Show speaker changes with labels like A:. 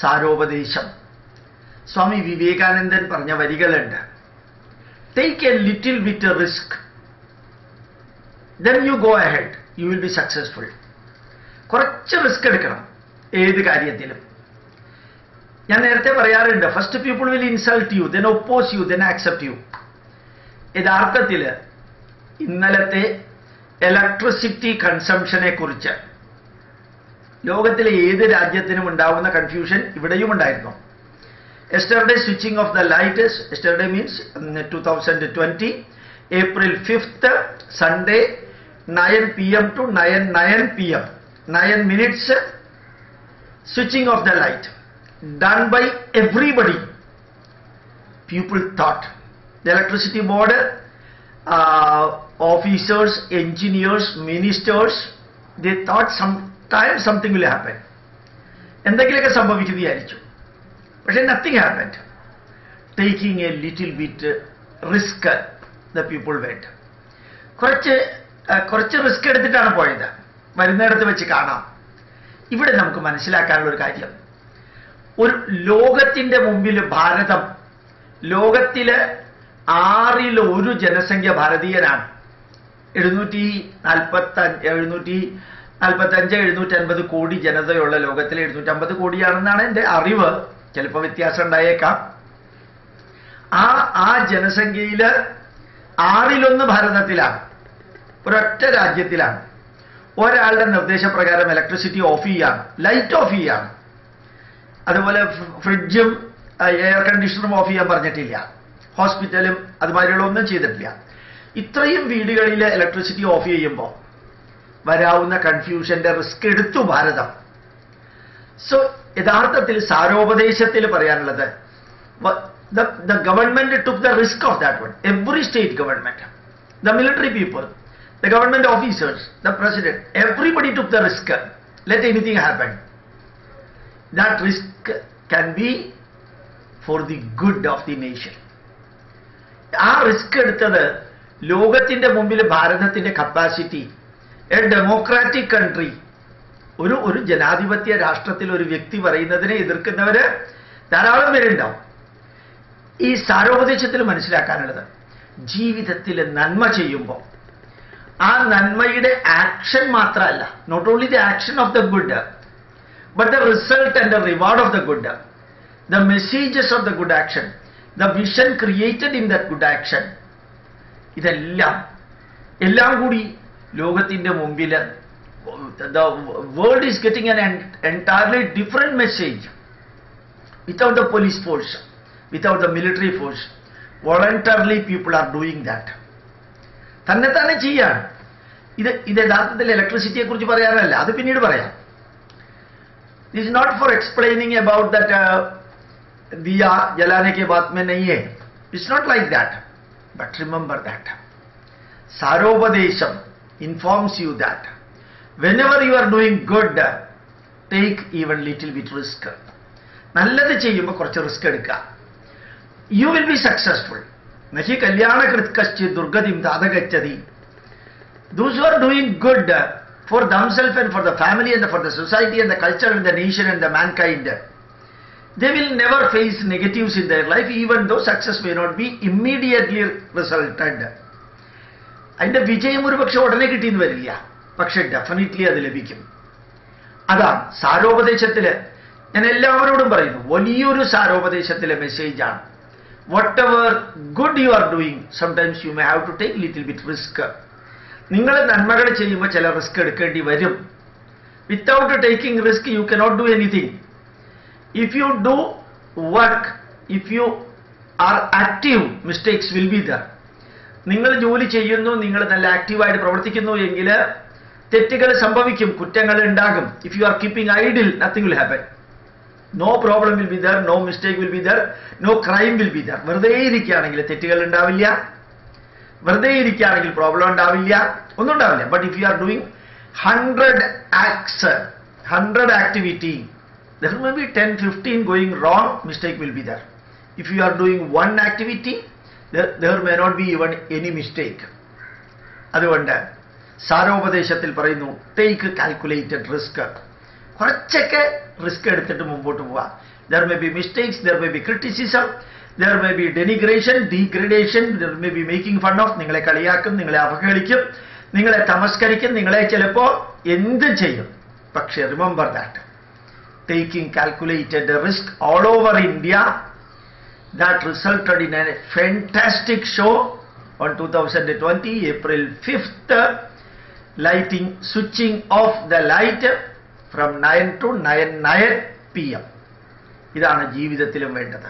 A: സാരോപദേശം. സ്വാമി വിവേകാനന്ദൻ പറഞ്ഞ വരികളുണ്ട്. Take a little bit risk then you go ahead you will be successful കുറച്ച് risk എടുക്കണം. ഏത് കാര്യത്തിലും. ഞാൻ നേരത്തെ പറയാറുണ്ട് first people will insult you then oppose you then accept you യഥാർത്ഥത്തിൽ ഇന്നലത്തെ ഇലക്ട്രിസിറ്റി കൺസംഷനെ കുറിച്ച് ലോകത്തിലെ ഏത് രാജ്യത്തിനും ഉണ്ടാവുന്ന കൺഫ്യൂഷൻ ഇവിടെയും ഉണ്ടായിരുന്നു. Yesterday switching off the light yesterday means two thousand twenty April fifth Sunday nine P M to nine nine P M nine minutes switching off the light done by everybody people thought the electricity board officers, engineers, ministers, they thought sometime something will happen. എന്തെങ്കിലുമൊക്കെ സംഭവിക്കും വിചാരിച്ചു. പക്ഷെ nothing happened taking a little bit risk the people വേണ്ട കുറച്ച് കുറച്ച് risk എടുത്തിട്ടാണ് പോയത്. വരുന്നിടത്ത് വെച്ച് കാണാം. ഇവിടെ നമുക്ക് മനസ്സിലാക്കാനുള്ള ഒരു കാര്യം. ഒരു ലോകത്തിന്റെ മുമ്പിൽ ഭാരതം ലോകത്തിലെ ആറിൽ ഒരു ജനസംഖ്യ ഭാരതീയനാണ്. എഴുന്നൂറ്റി നാൽപ്പത്തി എഴുന്നൂറ്റി നാൽപ്പത്തി അഞ്ച് എഴുന്നൂറ്റി അൻപത് കോടി ജനതയുള്ള ലോകത്തിലെ എഴുന്നൂറ്റി അമ്പത് കോടിയാണെന്നാണ് എന്റെ അറിവ്. ചിലപ്പോൾ വ്യത്യാസം ഉണ്ടായേക്കാം. ആ ആ ജനസംഖ്യയിൽ ആറിലൊന്ന് ഭാരതത്തിലാണ്. ഒരൊറ്റ രാജ്യത്തിലാണ്. ഒരാളുടെ നിർദ്ദേശപ്രകാരം ഇലക്ട്രിസിറ്റി ഓഫ് ചെയ്യാണ്. ലൈറ്റ് ഓഫ് ചെയ്യാണ്. അതുപോലെ ഫ്രിഡ്ജും എയർ കണ്ടീഷണറും ഓഫ് ചെയ്യാൻ പറഞ്ഞിട്ടില്ല. ഹോസ്പിറ്റലും അതുമാതിരിയുള്ള ഒന്നും ചെയ്തിട്ടില്ല. ഇത്രയും വീടുകളിൽ ഇലക്ട്രിസിറ്റി ഓഫ് ചെയ്യുമ്പോൾ വരാവുന്ന കൺഫ്യൂഷന്റെ റിസ്ക് എടുത്തു ഭാരതം. സോ യഥാർത്ഥത്തിൽ സാരോപദേശത്തിൽ പറയാനുള്ളത് the government took the risk of that one every state government the military people the government officers the president everybody took the risk let anything happen that risk can be for the good of the nation ആ risk എടുത്തത് ലോകത്തിന്റെ മുമ്പിൽ ഭാരതത്തിന്റെ capacity A democratic country ഒരു ഒരു ജനാധിപത്യ രാഷ്ട്രത്തിൽ ഒരു വ്യക്തി പറയുന്നതിനെ എതിർക്കുന്നവര് ധാരാളം പേരുണ്ടാവും. ഈ സാരോപദേശത്തിൽ മനസ്സിലാക്കാനുള്ളത് ജീവിതത്തിൽ നന്മ ചെയ്യുമ്പോൾ. ആ നന്മയുടെ ആക്ഷൻ മാത്രമല്ല not only the action of the good but the result and the reward of the good the messages of the good action the vision created in the good action ഇതെല്ലാം എല്ലാം കൂടി ലോകത്തിന്റെ മുമ്പിൽ world is getting N entirely different message without the police force without the military force voluntarily people are doing that തന്നെ തന്നെ ചെയ്യാണ് ഇത് ഇത് യഥാർത്ഥത്തിൽ ഇലക്ട്രിസിറ്റിയെ കുറിച്ച് പറയാനല്ല അത് പിന്നീട് പറയാം. It is not for explaining about that ദിയ diya jalane ke baat it's not like that but remember that സാരോപദേശം informs you that whenever you are doing good, take even little bit risk. നല്ലത് ചെയ്യുമ്പോൾ കുറച്ച് risk എടുക്കുക U will be successful നഹി കല്യാണകൃത് കശ്ചി ദുർഗതിം താതകച്ചതി those are doing good for themselves and for the family and for the society and the culture and the nation and the mankind. They will never face negatives in their life even though success may not be immediately resulted. അതിന്റെ വിജയം ഒരു പക്ഷെ ഉടനെ കിട്ടിയെന്ന് വരില്ല. പക്ഷെ definitely അത് ലഭിക്കും. അതാണ് സാരോപദേശത്തിൽ ഞാൻ എല്ലാവരോടും പറയുന്നു വലിയൊരു സാരോപദേശത്തിലെ മെസ്സേജാണ് whatever good you are doing sometimes you may have to take little bit risk നിങ്ങൾ നന്മകൾ ചെയ്യുമ്പോൾ ചില റിസ്ക് എടുക്കേണ്ടി വരും. Without taking risk you cannot do anything if you do work if you are active mistakes will be there നിങ്ങൾ ജോലി ചെയ്യുന്നു നിങ്ങൾ നല്ല ആക്റ്റീവായിട്ട് പ്രവർത്തിക്കുന്നു എങ്കിൽ തെറ്റുകൾ സംഭവിക്കും കുറ്റങ്ങൾ ഉണ്ടാകും. If you are keeping idle nothing will happen no problem will be there no mistake will be there no crime will be there വെറുതെ ഇരിക്കുകയാണെങ്കിൽ തെറ്റുകൾ ഉണ്ടാവില്ല. വെറുതെ ഇരിക്കുകയാണെങ്കിൽ പ്രോബ്ലം ഉണ്ടാവില്ല. ഒന്നും ഉണ്ടാവില്ല. But if you are doing hundred acts hundred activity there may be ten fifteen going wrong mistake will be there if you are doing one activity there may not be even any mistake. അതുകൊണ്ട് സാരോപദേശത്തിൽ പറയുന്നു take calculated risk കുറച്ചൊക്കെ risk എടുത്തിട്ട് മുമ്പോട്ട് പോവാം. There may be mistakes there may be criticism there may be denigration degradation there may be making fun of നിങ്ങളെ കളിയാക്കും നിങ്ങളെ അവഹേളിക്കും നിങ്ങളെ തമസ്കരിക്കും നിങ്ങളെ ചിലപ്പോൾ എന്ത് ചെയ്യും. പക്ഷെ remember that taking calculated risk all over India that resulted in a fantastic show on 2020 April 5th lighting switching off the light from 9 to 9 9 pm ഇതാണ് ജീവിതത്തിലും വേണ്ടത്